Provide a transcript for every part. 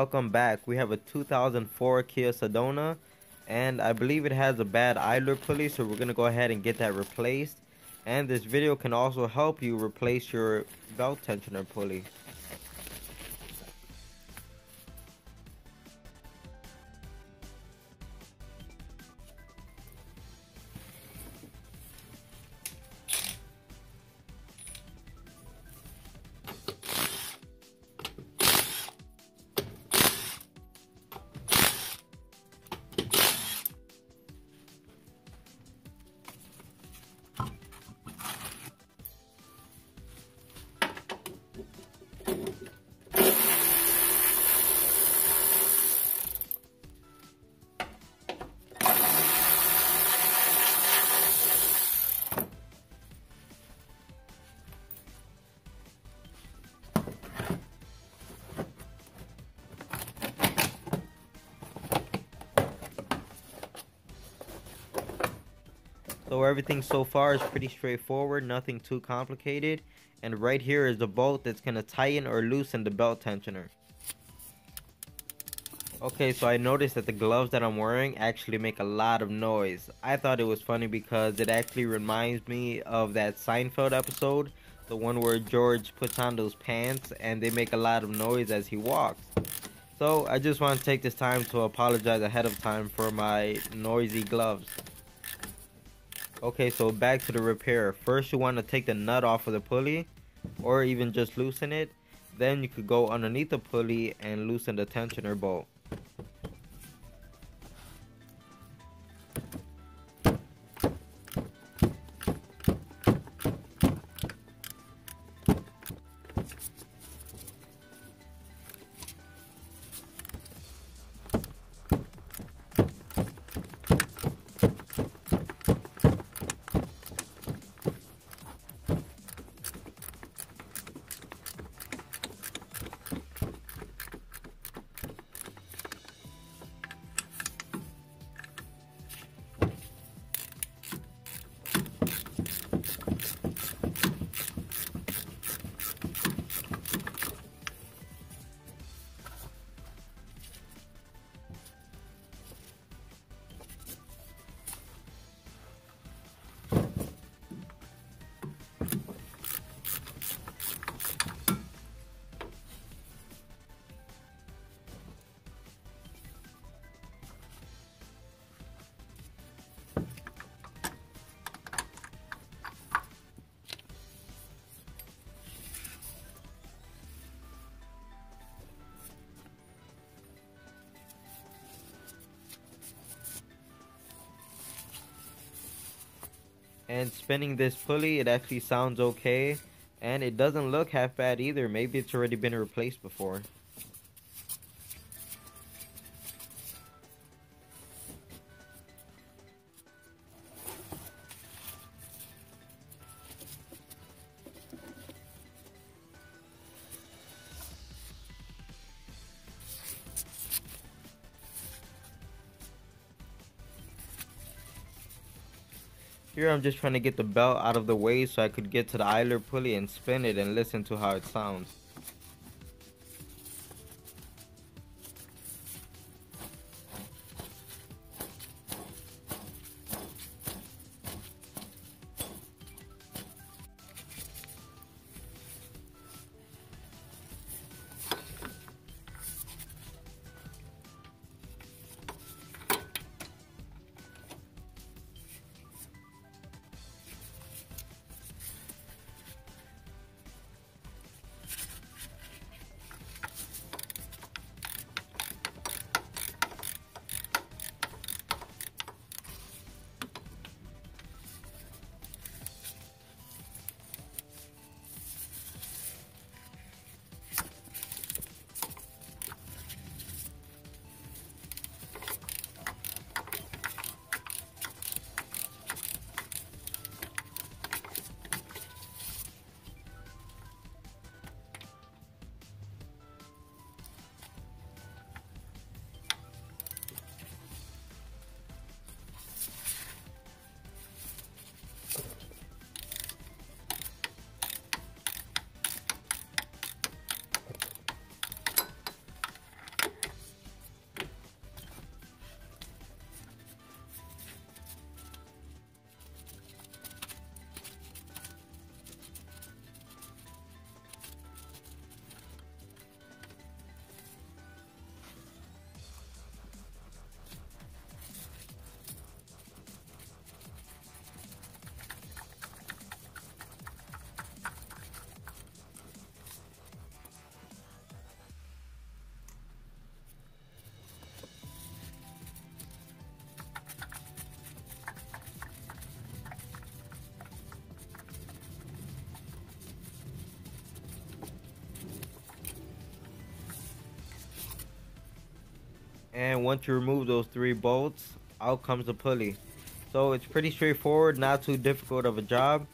welcome back. We have a 2004 Kia Sedona and I believe it has a bad idler pulley so we're going to go ahead and get that replaced. And this video can also help you replace your belt tensioner pulley. So everything so far is pretty straightforward, nothing too complicated. And right here is the bolt that's going to tighten or loosen the belt tensioner. Okay, so I noticed that the gloves that I'm wearing actually make a lot of noise. I thought it was funny because it actually reminds me of that Seinfeld episode. The one where George puts on those pants and they make a lot of noise as he walks. So I just want to take this time to apologize ahead of time for my noisy gloves. Okay, so back to the repair. First, you want to take the nut off of the pulley, or even just loosen it. Then you could go underneath the pulley and loosen the tensioner bolt. And spinning this pulley it actually sounds okay. And it doesn't look half bad either. Maybe it's already been replaced before Here I'm just trying to get the belt out of the way so I could get to the idler pulley and spin it and listen to how it sounds. And once you remove those three bolts, out comes the pulley. So it's pretty straightforward, not too difficult of a job.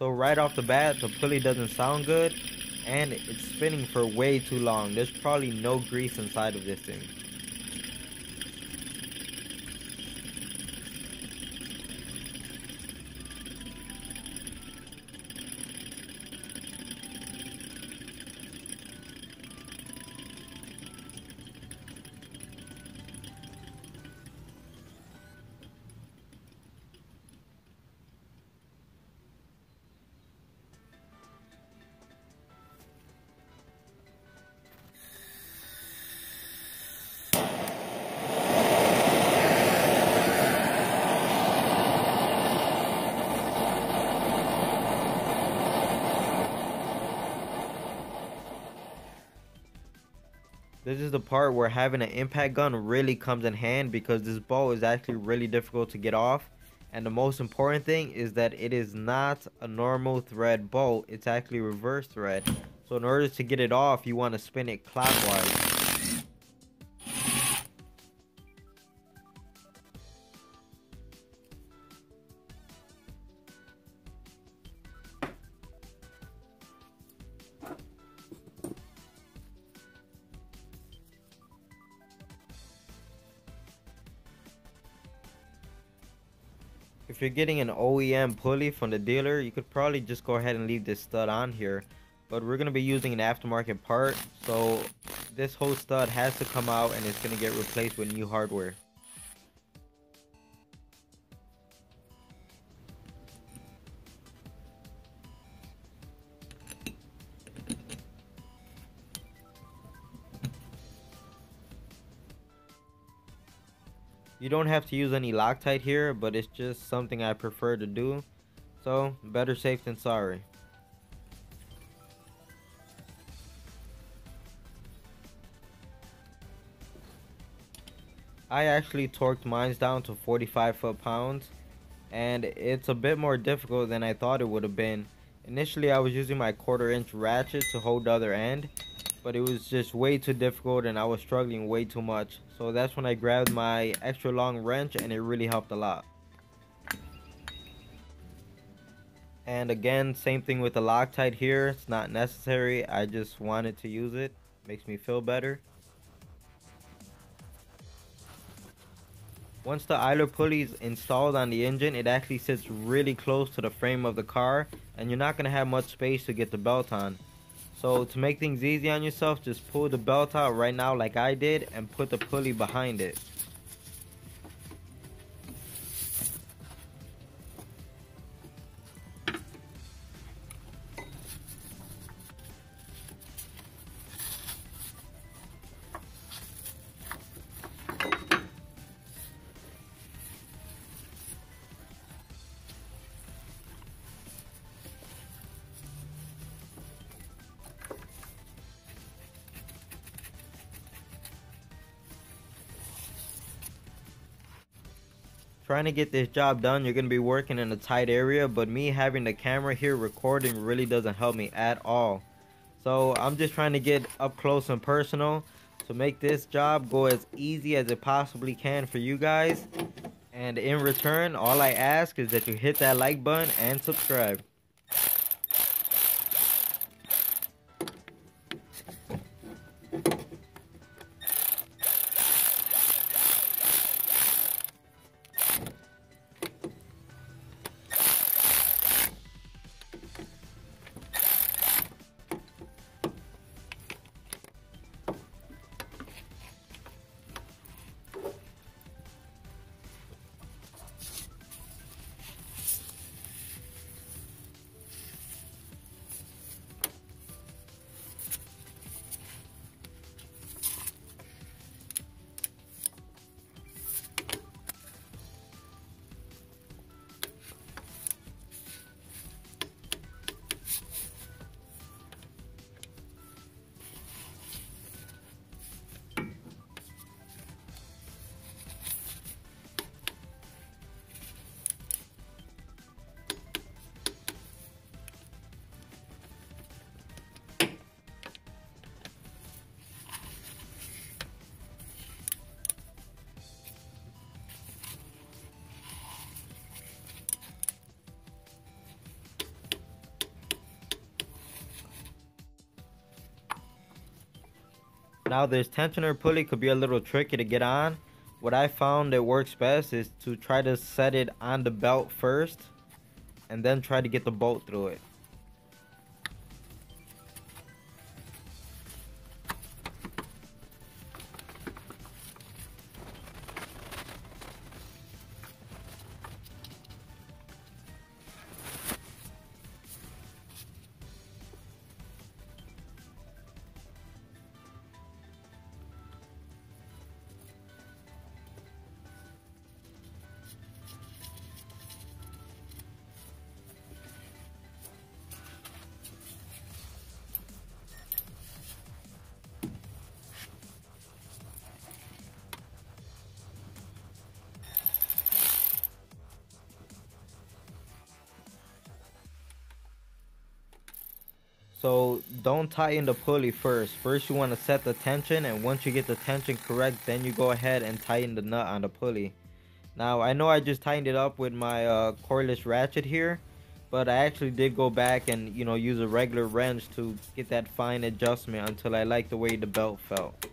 So right off the bat, the pulley doesn't sound good and it's spinning for way too long. There's probably no grease inside of this thing. This is the part where having an impact gun really comes in hand because this bolt is actually really difficult to get off. And the most important thing is that it is not a normal thread bolt, it's actually reverse thread. So in order to get it off, you want to spin it clockwise. If you're getting an OEM pulley from the dealer, you could probably just go ahead and leave this stud on here. But we're going to be using an aftermarket part, so this whole stud has to come out and it's going to get replaced with new hardware. You don't have to use any Loctite here, but it's just something I prefer to do. So, better safe than sorry. I actually torqued mines down to 45 foot-pounds and it's a bit more difficult than I thought it would have been. Initially I was using my quarter inch ratchet to hold the other end but it was just way too difficult and I was struggling way too much. So that's when I grabbed my extra long wrench and it really helped a lot. And again, same thing with the Loctite here. It's not necessary. I just wanted to use it. Makes me feel better. Once the idler pulley is installed on the engine, it actually sits really close to the frame of the car and you're not going to have much space to get the belt on. So to make things easy on yourself, just pull the belt out right now like I did and put the pulley behind it. Trying to get this job done you're going to be working in a tight area but me having the camera here recording really doesn't help me at all. So i'm just trying to get up close and personal to make this job go as easy as it possibly can for you guys. And in return all i ask is that you hit that like button and subscribe Now this tensioner pulley could be a little tricky to get on. What I found that works best is to try to set it on the belt first and then try to get the bolt through it. So don't tighten the pulley first. First you want to set the tension and once you get the tension correct then you go ahead and tighten the nut on the pulley. Now I know I just tightened it up with my uh, cordless ratchet here but I actually did go back and you know use a regular wrench to get that fine adjustment until I like the way the belt felt.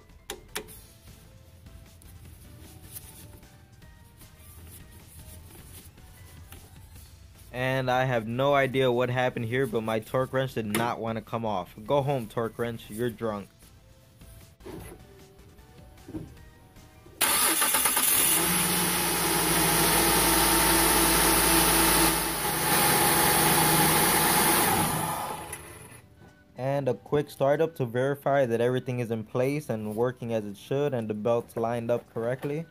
And I have no idea what happened here, but my torque wrench did not want to come off. Go home, torque wrench. You're drunk. and a quick startup to verify that everything is in place and working as it should and the belt's lined up correctly.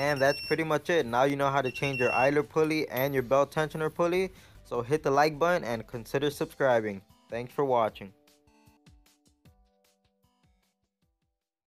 And that's pretty much it. Now you know how to change your idler pulley and your belt tensioner pulley. So hit the like button and consider subscribing. Thanks for watching.